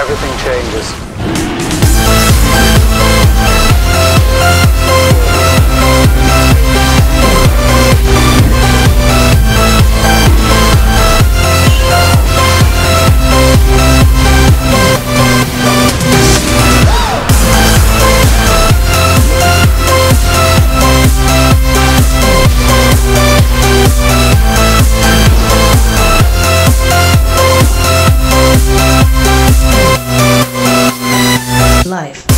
everything changes. life.